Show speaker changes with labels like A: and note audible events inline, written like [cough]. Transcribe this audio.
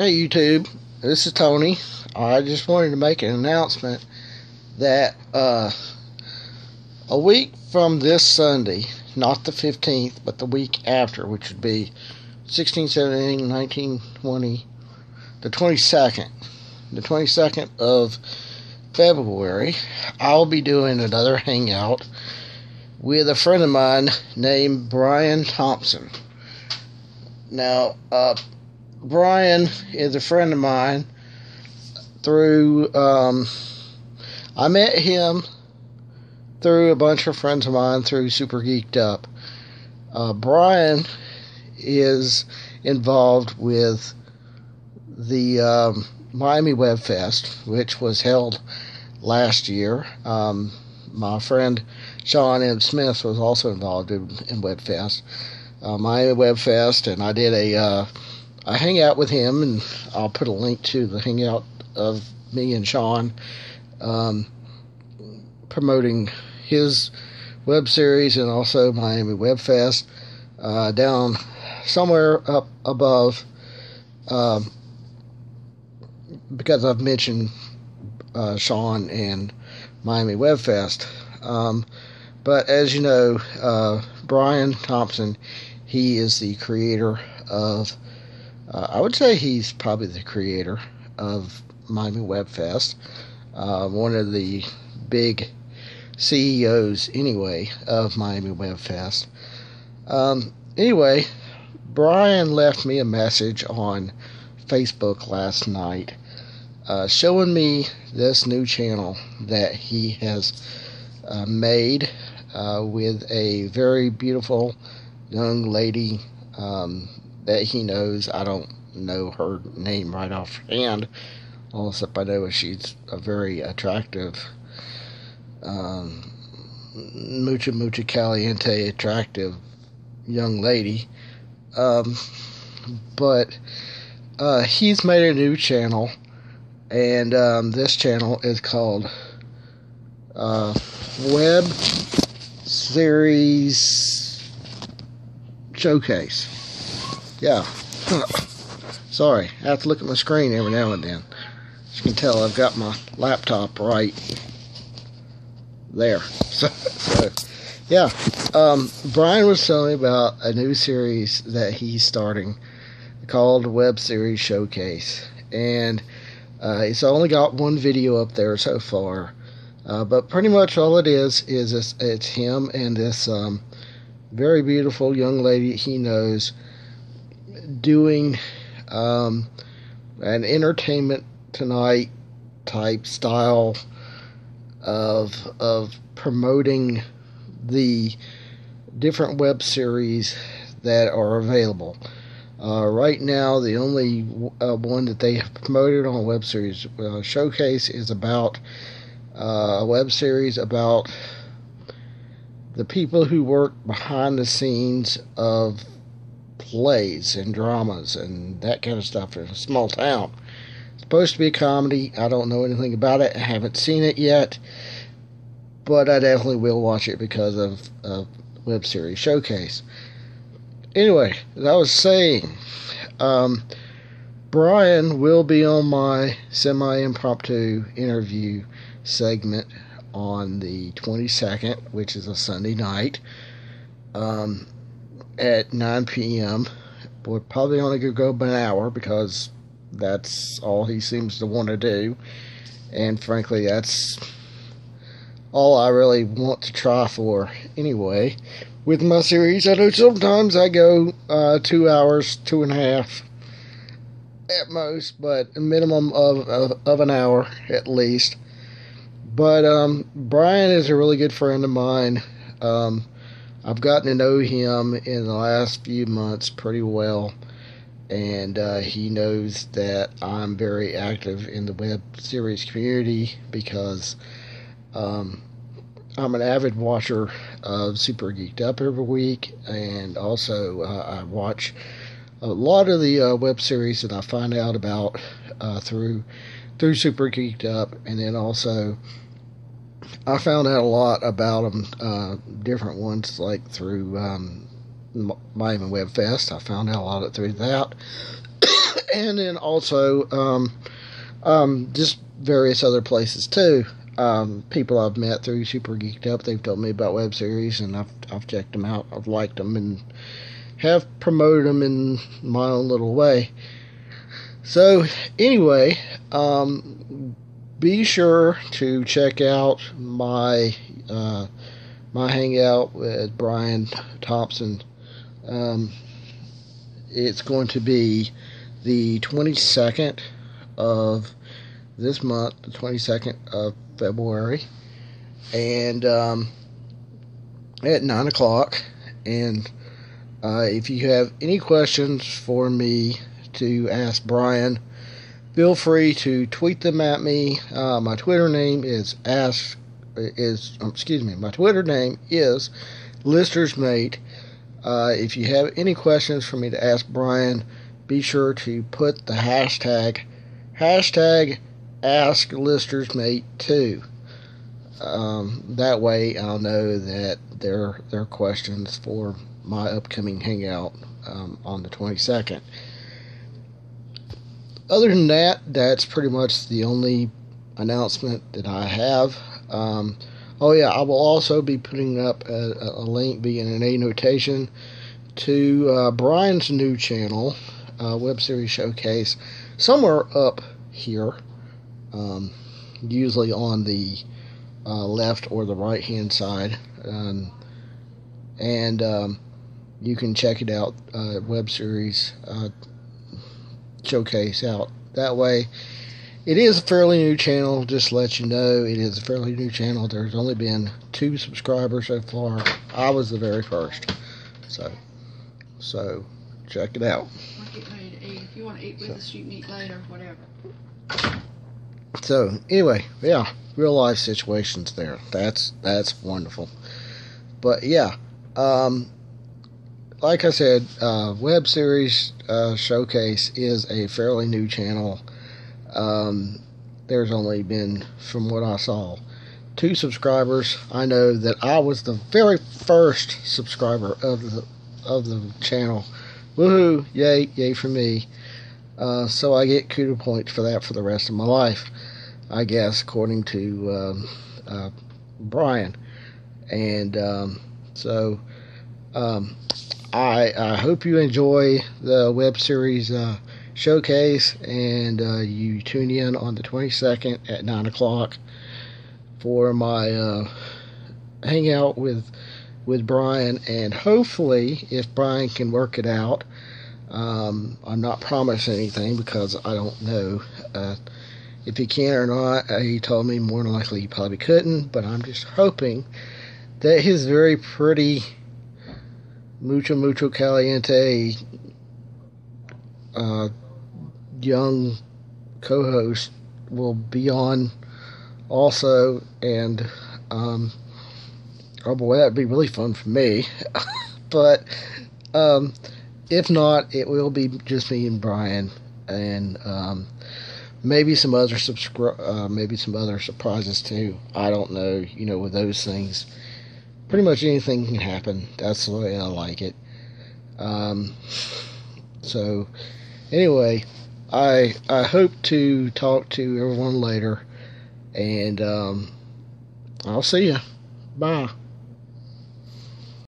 A: Hey YouTube, this is Tony. I just wanted to make an announcement that uh, a week from this Sunday, not the 15th, but the week after, which would be 16, 17, 19, 20, the 22nd, the 22nd of February, I'll be doing another hangout with a friend of mine named Bryan Thompson. Now, uh, Bryan is a friend of mine through, um, I met him through a bunch of friends of mine through Super Geeked Up. Uh, Bryan is involved with the um, Miami Web Fest, which was held last year. Um, my friend Sean M. Smith was also involved in, in Web Fest, uh, Miami Web Fest, and I did a uh, I hang out with him, and I'll put a link to the hangout of me and Sean um, promoting his web series and also Miami Web Fest uh, down somewhere up above. Um, because I've mentioned uh, Sean and Miami Web Fest. Um, but as you know, uh, Bryan Thompson, he is the creator of uh, I would say he's probably the creator of Miami Web Fest, uh, one of the big CEOs, anyway, of Miami Web Fest. Um, anyway, Bryan left me a message on Facebook last night uh, showing me this new channel that he has uh, made uh, with a very beautiful young lady um, that he knows. I don't know her name right offhand. All except I know is she's a very attractive, um, mucha mucha caliente, attractive young lady. Um, but uh, he's made a new channel, and um, this channel is called uh, Web Series Showcase yeah. [coughs] Sorry, I have to look at my screen every now and then. As you can tell, I've got my laptop right there. [laughs] So, so yeah. Um, Bryan was telling me about a new series that he's starting called Web Series Showcase. And uh, it's only got one video up there so far. Uh, but pretty much all it is is it's, it's him and this um, very beautiful young lady he knows doing um, an entertainment tonight type style of of promoting the different web series that are available. Uh, right now, the only uh, one that they have promoted on web series uh, showcase is about uh, a web series about the people who work behind the scenes of plays and dramas and that kind of stuff in a small town. It's supposed to be a comedy. I don't know anything about it. I haven't seen it yet, but I definitely will watch it because of, a web series showcase. Anyway, as I was saying, um, Bryan will be on my semi impromptu interview segment on the 22nd, which is a Sunday night. Um, at 9 p.m. We're probably only going to go about an hour because that's all he seems to want to do. And frankly, that's all I really want to try for anyway. With my series, I know sometimes I go uh, two hours, two and a half at most, but a minimum of, of, of an hour at least. But um, Bryan is a really good friend of mine. Um, I've gotten to know him in the last few months pretty well, and uh, he knows that I'm very active in the web series community because um, I'm an avid watcher of Super Geeked Up every week, and also uh, I watch a lot of the uh, web series that I find out about uh, through through Super Geeked Up, and then also I found out a lot about them, uh, different ones like through um, Miami Web Fest. I found out a lot of through that, [coughs] and then also um, um, just various other places too. Um, people I've met through Super Geeked Up, they've told me about web series, and I've I've checked them out. I've liked them and have promoted them in my own little way. So anyway, um, be sure to check out my uh, my hangout with Bryan Thompson. Um, it's going to be the 22nd of this month, the 22nd of February, and um, at 9 o'clock. And uh, if you have any questions for me to ask Bryan, feel free to tweet them at me. Uh, my Twitter name is ask is um, excuse me. My Twitter name is Lister's Mate. Uh, if you have any questions for me to ask Bryan, be sure to put the hashtag hashtag ask Lister's Mate too. Um, that way, I'll know that they're, they're questions for my upcoming hangout um, on the 22nd. Other than that, that's pretty much the only announcement that I have. Um, oh, yeah, I will also be putting up a, a link via an A notation to uh, Bryan's new channel, uh, Web Series Showcase, somewhere up here, um, usually on the uh, left or the right hand side. Um, and um, you can check it out, uh, web series uh, showcase out that way. It is a fairly new channel, just to let you know. It is a fairly new channel. There's only been two subscribers so far. I was the very first. So, so check it out.
B: If you want to eat with so. us, you can eat later, whatever.
A: So anyway, yeah, real life situations there. That's that's wonderful. But yeah, um, like I said, uh, web series uh, showcase is a fairly new channel. Um, there's only been, from what I saw, two subscribers. I know that I was the very first subscriber of the of the channel. Woohoo! Yay! Yay for me. Uh, so I get kudo points for that for the rest of my life, I guess, according to um, uh, Bryan. And um, so um, I, I hope you enjoy the web series uh, showcase and uh, you tune in on the 22nd at 9 o'clock for my uh, hangout with with Bryan and hopefully if Bryan can work it out um, I'm not promising anything because I don't know uh, if he can or not. Uh, he told me more than likely he probably couldn't, but I'm just hoping that his very pretty mucho mucho caliente uh, young co-host will be on also, and um, oh boy, that'd be really fun for me. [laughs] but um, if not, it will be just me and Bryan, and um, maybe some other subscri- uh, maybe some other surprises too. I don't know. You know, with those things, pretty much anything can happen. That's the way I like it. Um, so, anyway, I I hope to talk to everyone later, and um, I'll see you. Bye.